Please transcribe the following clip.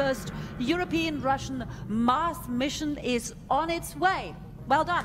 first European Russian Mars mission is on its way. Well done.